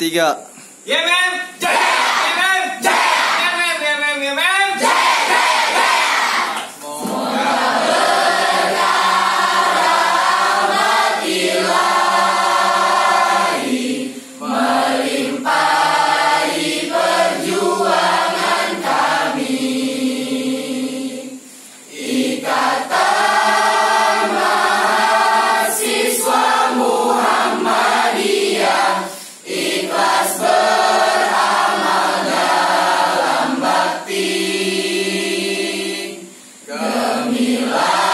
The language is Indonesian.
tiga Yemen Jaya love.